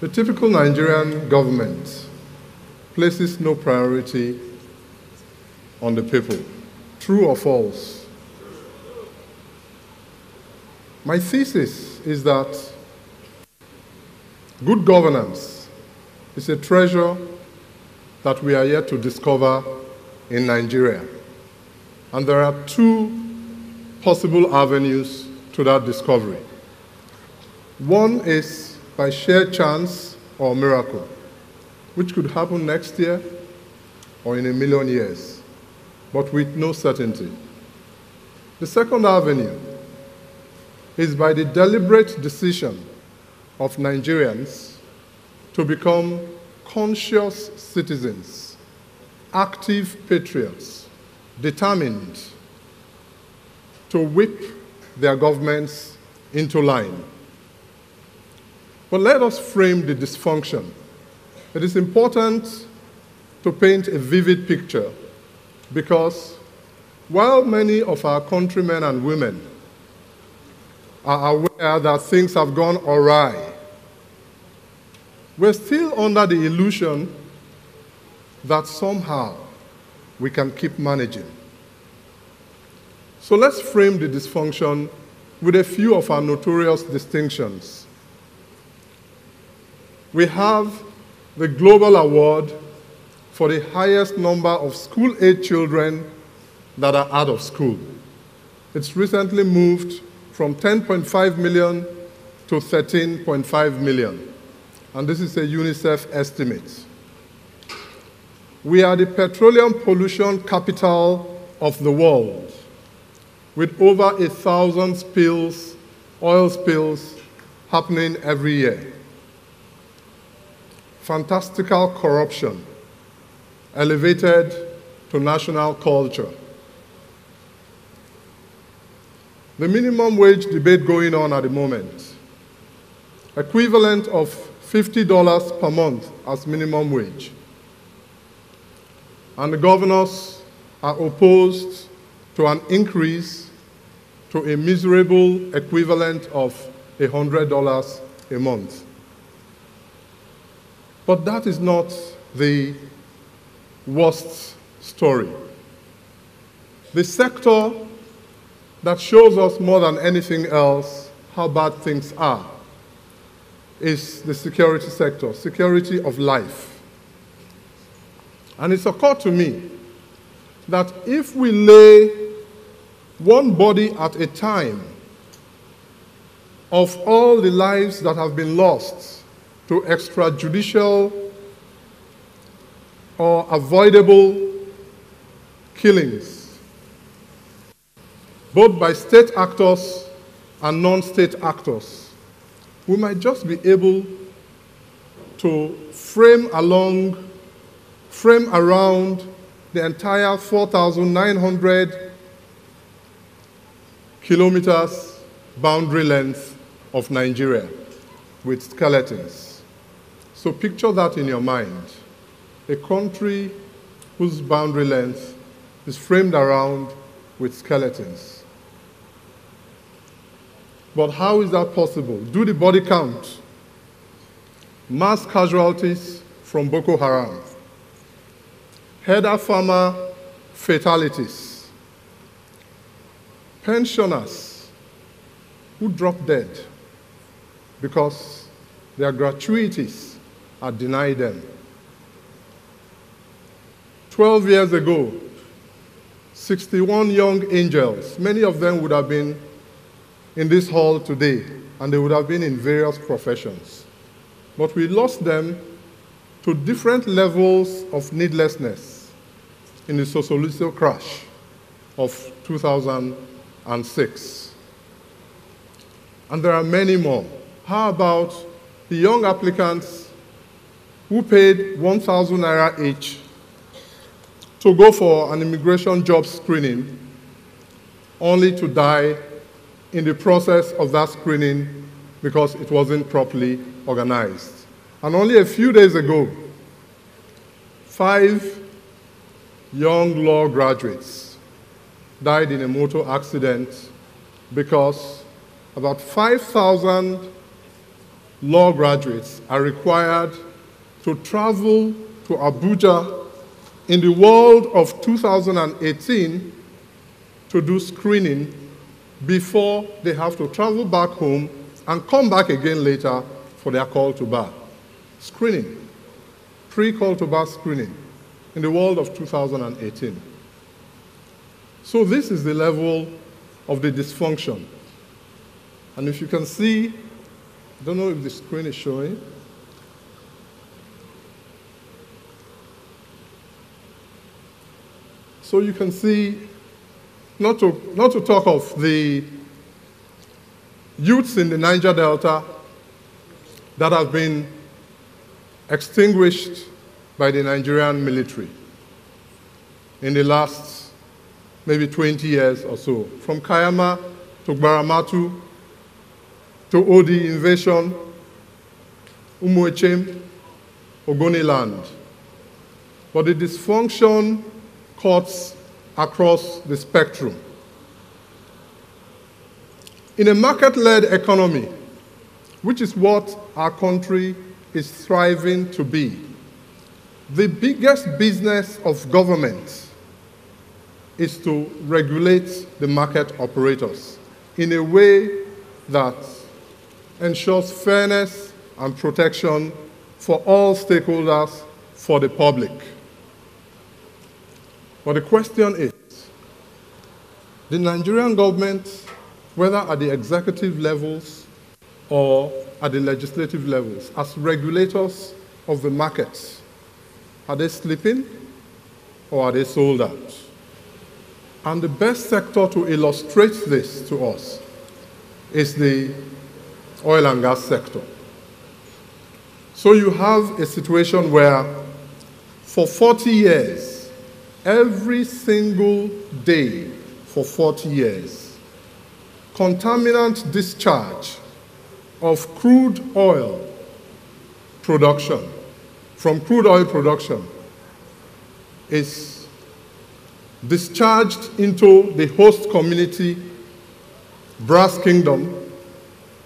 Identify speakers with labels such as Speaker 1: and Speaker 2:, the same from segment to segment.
Speaker 1: The typical Nigerian government places no priority on the people. True or false? My thesis is that good governance is a treasure that we are yet to discover in Nigeria. And there are two possible avenues to that discovery. One is by sheer chance or miracle, which could happen next year or in a million years, but with no certainty. The second avenue is by the deliberate decision of Nigerians to become conscious citizens, active patriots, determined to whip their governments into line. But let us frame the dysfunction. It is important to paint a vivid picture because while many of our countrymen and women are aware that things have gone awry, we're still under the illusion that somehow we can keep managing. So let's frame the dysfunction with a few of our notorious distinctions. We have the Global Award for the highest number of school-age children that are out of school. It's recently moved from 10.5 million to 13.5 million and this is a UNICEF estimate. We are the petroleum pollution capital of the world, with over a thousand spills, oil spills, happening every year. Fantastical corruption, elevated to national culture. The minimum wage debate going on at the moment, equivalent of $50 per month as minimum wage. And the governors are opposed to an increase to a miserable equivalent of $100 a month. But that is not the worst story. The sector that shows us more than anything else how bad things are is the security sector, security of life. And it's occurred to me that if we lay one body at a time of all the lives that have been lost to extrajudicial or avoidable killings, both by state actors and non state actors, we might just be able to frame along, frame around the entire 4,900 kilometers boundary length of Nigeria with skeletons. So picture that in your mind. A country whose boundary length is framed around with skeletons. But how is that possible? Do the body count. Mass casualties from Boko Haram. Herder farmer fatalities. Pensioners who drop dead because their gratuities are denied them. 12 years ago, 61 young angels, many of them would have been in this hall today, and they would have been in various professions. But we lost them to different levels of needlessness in the Sosoliso crash of 2006. And there are many more. How about the young applicants who paid 1,000 naira each to go for an immigration job screening only to die in the process of that screening because it wasn't properly organized. And only a few days ago, five young law graduates died in a motor accident because about 5,000 law graduates are required to travel to Abuja in the world of 2018 to do screening before they have to travel back home and come back again later for their call to bar. Screening, pre-call to bar screening in the world of 2018. So this is the level of the dysfunction. And if you can see, I don't know if the screen is showing. So you can see, not to, not to talk of the youths in the Niger Delta that have been extinguished by the Nigerian military in the last maybe 20 years or so. From Kaiama to Gbaramatu to Odi invasion, Umuechem, Ogoni land. But the dysfunction cuts across the spectrum. In a market-led economy, which is what our country is striving to be, the biggest business of government is to regulate the market operators in a way that ensures fairness and protection for all stakeholders, for the public. But the question is, the Nigerian government, whether at the executive levels or at the legislative levels, as regulators of the markets, are they sleeping or are they sold out? And the best sector to illustrate this to us is the oil and gas sector. So you have a situation where for 40 years, every single day for 40 years, contaminant discharge of crude oil production, from crude oil production, is discharged into the host community, Brass Kingdom,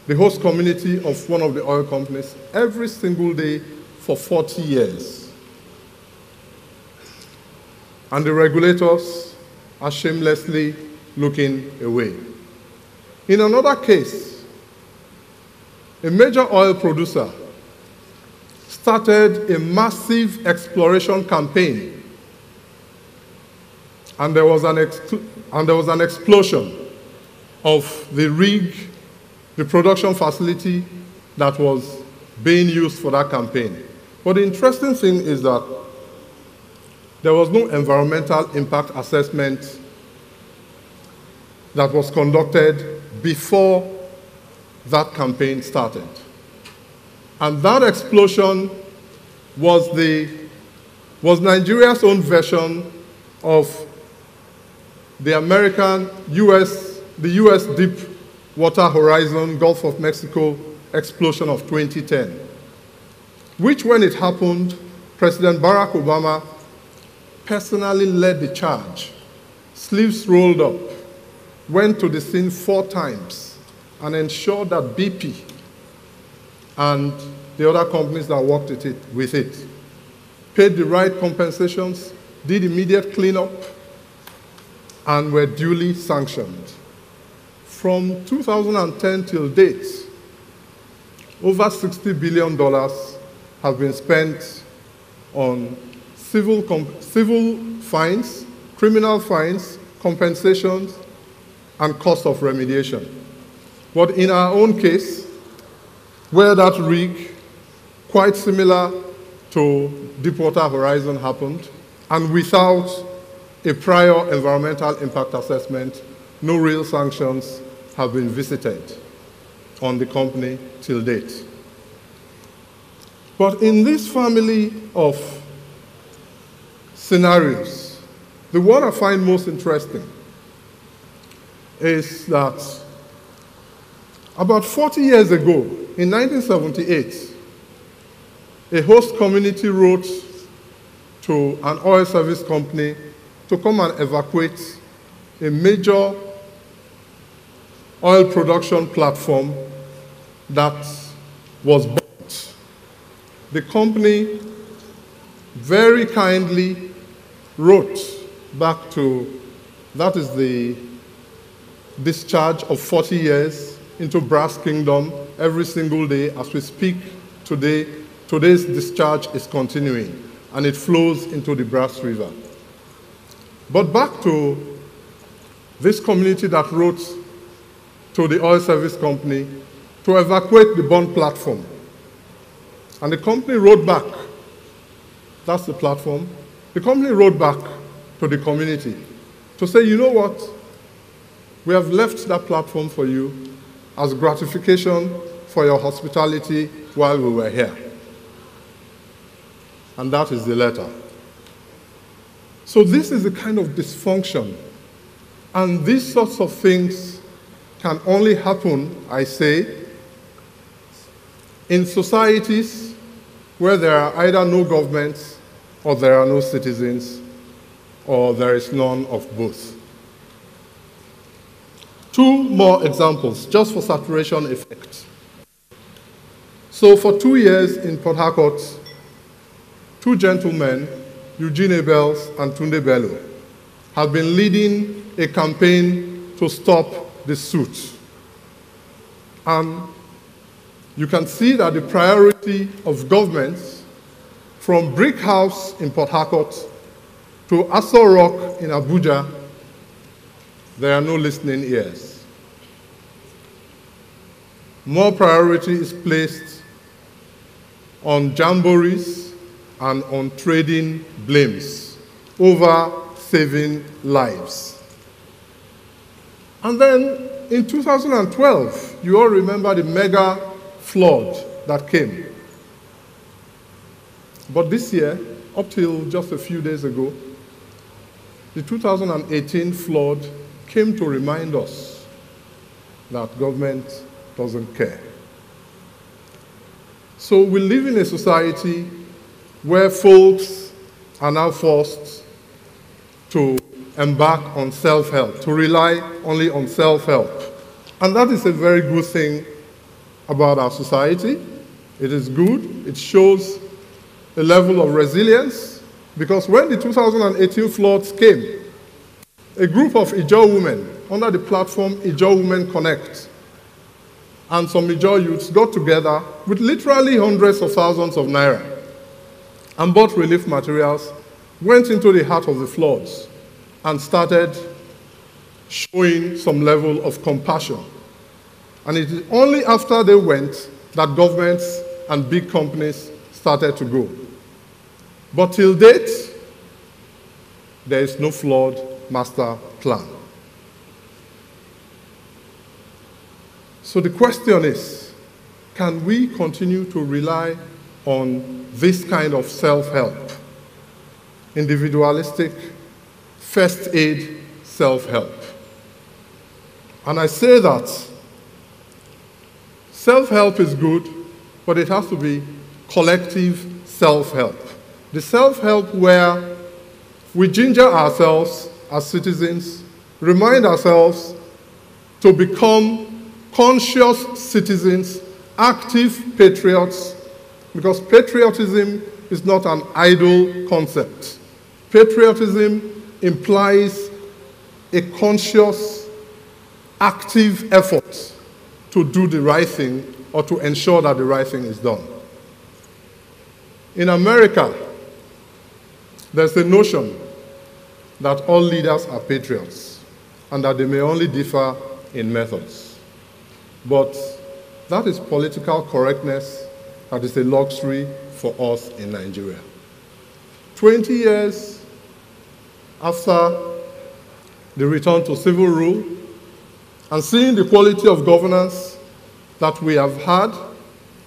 Speaker 1: the host community of one of the oil companies every single day for 40 years. And the regulators are shamelessly looking away. In another case, a major oil producer started a massive exploration campaign and there was an, and there was an explosion of the rig the production facility that was being used for that campaign. But the interesting thing is that there was no environmental impact assessment that was conducted before that campaign started. And that explosion was, the, was Nigeria's own version of the American US, the US deep Water Horizon, Gulf of Mexico explosion of 2010, which when it happened, President Barack Obama personally led the charge. Sleeves rolled up, went to the scene four times, and ensured that BP and the other companies that worked with it, with it paid the right compensations, did immediate cleanup, and were duly sanctioned. From 2010 till date, over $60 billion have been spent on civil, civil fines, criminal fines, compensations, and cost of remediation. But in our own case, where that rig, quite similar to Deepwater Horizon happened, and without a prior environmental impact assessment, no real sanctions, have been visited on the company till date. But in this family of scenarios, the one I find most interesting is that about 40 years ago, in 1978, a host community wrote to an oil service company to come and evacuate a major oil production platform that was bought, the company very kindly wrote back to, that is the discharge of 40 years into Brass Kingdom every single day as we speak today. Today's discharge is continuing and it flows into the Brass River. But back to this community that wrote to the oil service company to evacuate the bond platform. And the company wrote back, that's the platform, the company wrote back to the community to say, you know what, we have left that platform for you as gratification for your hospitality while we were here. And that is the letter. So, this is the kind of dysfunction. And these sorts of things can only happen, I say, in societies where there are either no governments or there are no citizens or there is none of both. Two more examples, just for saturation effect. So for two years in Port Harcourt, two gentlemen, Eugene Abels and Tunde Bello, have been leading a campaign to stop the soot. And you can see that the priority of governments from Brick House in Port Harcourt to Aso Rock in Abuja, there are no listening ears. More priority is placed on jamborees and on trading blames over saving lives. And then in 2012, you all remember the mega flood that came. But this year, up till just a few days ago, the 2018 flood came to remind us that government doesn't care. So we live in a society where folks are now forced to embark on self help, to rely only on self help. And that is a very good thing about our society. It is good, it shows a level of resilience, because when the 2018 floods came, a group of Ijaw women under the platform Ijaw Women Connect and some Ijaw youths got together with literally hundreds of thousands of naira and bought relief materials, went into the heart of the floods, and started showing some level of compassion. And it is only after they went that governments and big companies started to go. But till date, there is no flood master plan. So the question is can we continue to rely on this kind of self help? Individualistic, first aid self help. And I say that self help is good, but it has to be collective self help. The self help where we ginger ourselves as citizens, remind ourselves to become conscious citizens, active patriots, because patriotism is not an idle concept. Patriotism implies a conscious, active effort to do the right thing or to ensure that the right thing is done. In America, there's a notion that all leaders are patriots and that they may only differ in methods. But that is political correctness that is a luxury for us in Nigeria. 20 years after the return to civil rule and seeing the quality of governance that we have had,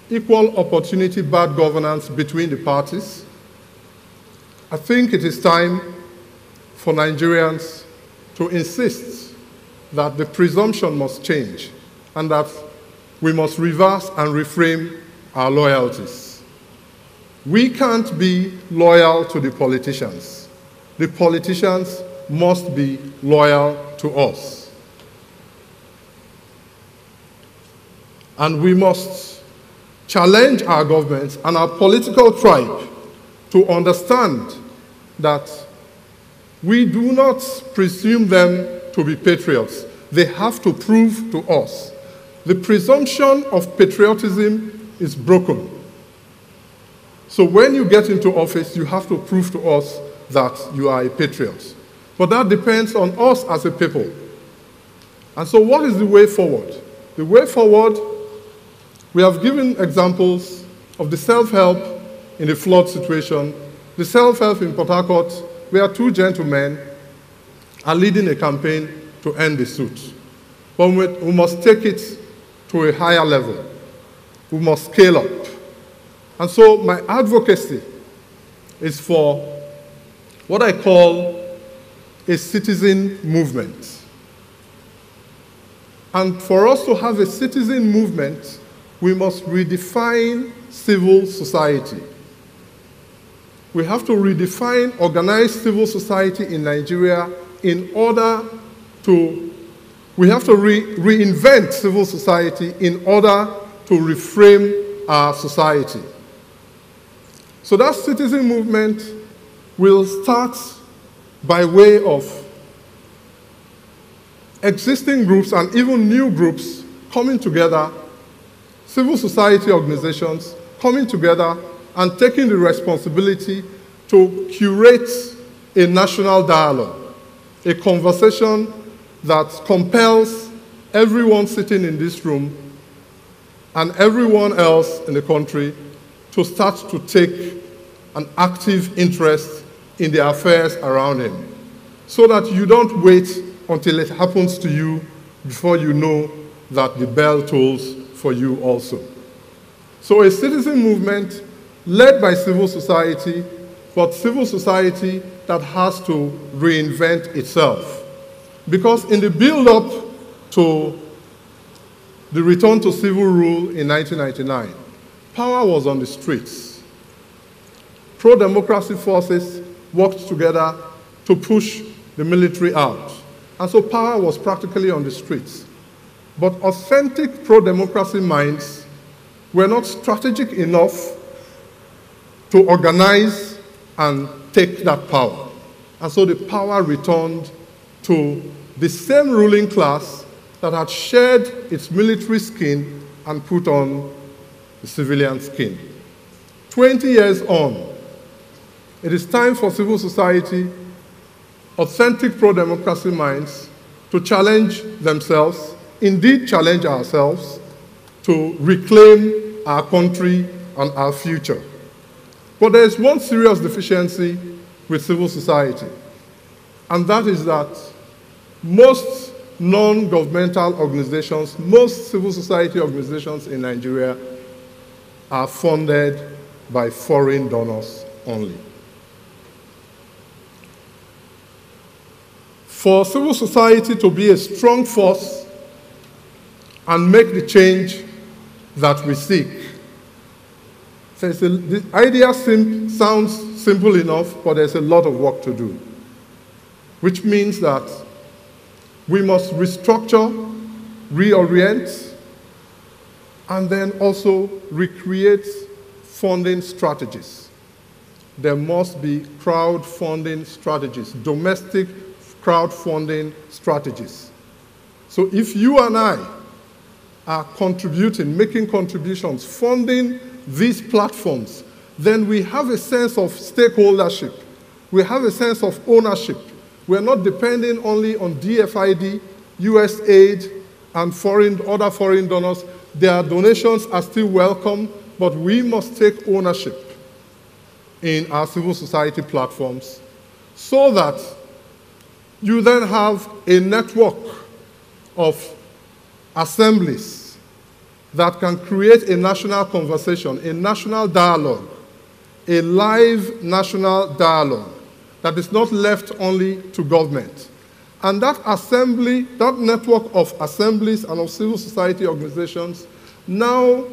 Speaker 1: equal opportunity bad governance between the parties, I think it is time for Nigerians to insist that the presumption must change and that we must reverse and reframe our loyalties. We can't be loyal to the politicians. The politicians must be loyal to us. And we must challenge our governments and our political tribe to understand that we do not presume them to be patriots. They have to prove to us. The presumption of patriotism is broken. So when you get into office, you have to prove to us that you are a patriot. But that depends on us as a people. And so, what is the way forward? The way forward, we have given examples of the self help in the flood situation, the self help in Port Harcourt, where two gentlemen are leading a campaign to end the soot. But we must take it to a higher level. We must scale up. And so, my advocacy is for what I call a citizen movement. And for us to have a citizen movement, we must redefine civil society. We have to redefine organized civil society in Nigeria in order to, we have to re reinvent civil society in order to reframe our society. So that citizen movement will start by way of existing groups and even new groups coming together, civil society organizations coming together and taking the responsibility to curate a national dialogue, a conversation that compels everyone sitting in this room and everyone else in the country to start to take an active interest in the affairs around him so that you don't wait until it happens to you before you know that the bell tolls for you also. So, a citizen movement led by civil society, but civil society that has to reinvent itself. Because in the build up to the return to civil rule in 1999, power was on the streets. Pro democracy forces worked together to push the military out. And so power was practically on the streets. But authentic pro democracy minds were not strategic enough to organize and take that power. And so the power returned to the same ruling class that had shed its military skin and put on the civilian skin. 20 years on, it is time for civil society, authentic pro democracy minds, to challenge themselves, indeed, challenge ourselves, to reclaim our country and our future. But there is one serious deficiency with civil society, and that is that most non governmental organizations, most civil society organizations in Nigeria are funded by foreign donors only. For civil society to be a strong force and make the change that we seek, the idea sim, sounds simple enough, but there's a lot of work to do. Which means that we must restructure, reorient, and then also recreate funding strategies. There must be crowdfunding strategies, domestic crowdfunding strategies. So if you and I are contributing, making contributions, funding these platforms, then we have a sense of stakeholdership. We have a sense of ownership. We're not depending only on DFID, USAID, and foreign, other foreign donors. Their donations are still welcome, but we must take ownership in our civil society platforms so that you then have a network of assemblies that can create a national conversation, a national dialogue, a live national dialogue that is not left only to government. And that assembly, that network of assemblies and of civil society organizations, now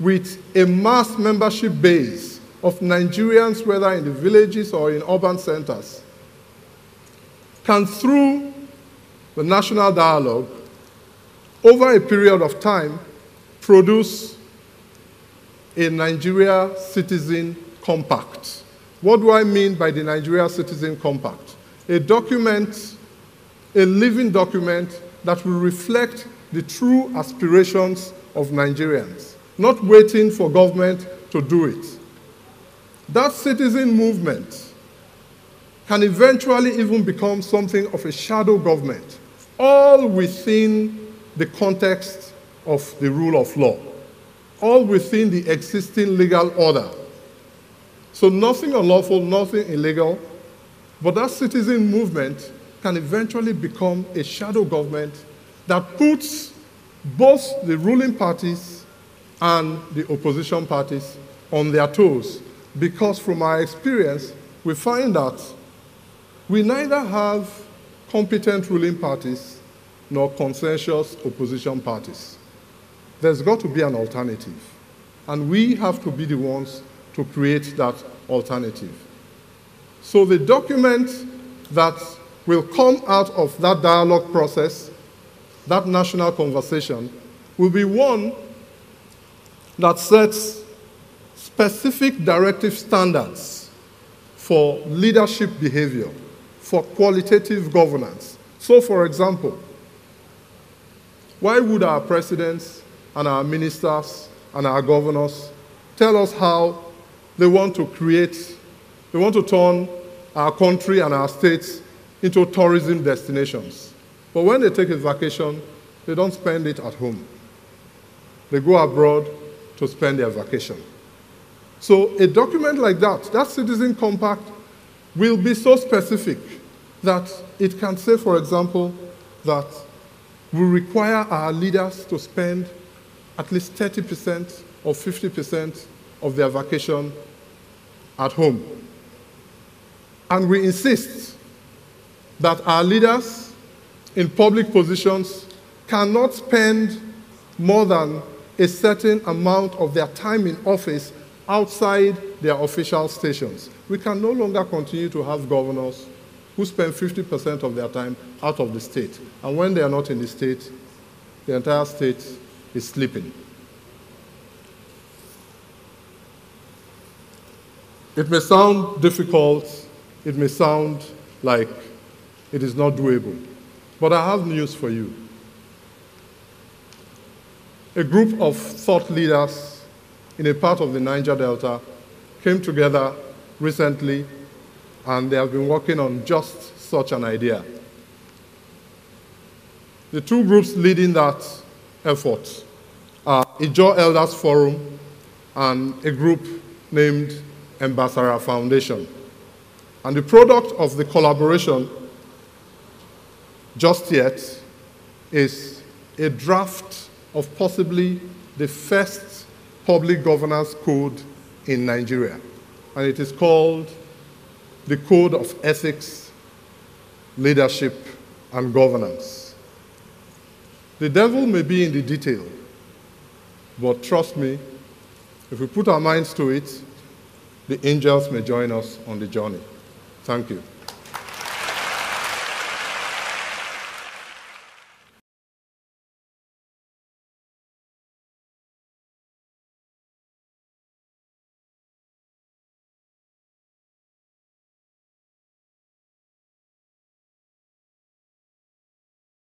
Speaker 1: with a mass membership base of Nigerians, whether in the villages or in urban centers, can, through the national dialogue, over a period of time, produce a Nigeria Citizen Compact. What do I mean by the Nigeria Citizen Compact? A document, a living document that will reflect the true aspirations of Nigerians, not waiting for government to do it. That citizen movement can eventually even become something of a shadow government, all within the context of the rule of law, all within the existing legal order. So nothing unlawful, nothing illegal, but that citizen movement can eventually become a shadow government that puts both the ruling parties and the opposition parties on their toes. Because from our experience, we find that we neither have competent ruling parties nor consensus opposition parties. There's got to be an alternative. And we have to be the ones to create that alternative. So the document that will come out of that dialogue process, that national conversation, will be one that sets specific directive standards for leadership behavior, for qualitative governance. So, for example, why would our presidents and our ministers and our governors tell us how they want to create, they want to turn our country and our states into tourism destinations? But when they take a vacation, they don't spend it at home. They go abroad to spend their vacation. So a document like that, that citizen compact, will be so specific that it can say, for example, that we require our leaders to spend at least 30% or 50% of their vacation at home. And we insist that our leaders in public positions cannot spend more than a certain amount of their time in office outside their official stations. We can no longer continue to have governors who spend 50% of their time out of the state. And when they are not in the state, the entire state is sleeping. It may sound difficult, it may sound like it is not doable, but I have news for you. A group of thought leaders in a part of the Niger Delta came together recently and they have been working on just such an idea. The two groups leading that effort are uh, Ijaw Elders Forum and a group named Embasara Foundation. And the product of the collaboration just yet is a draft of possibly the first public governance code in Nigeria. And it is called the Code of Ethics, Leadership, and Governance. The devil may be in the detail, but trust me, if we put our minds to it, the angels may join us on the journey. Thank you.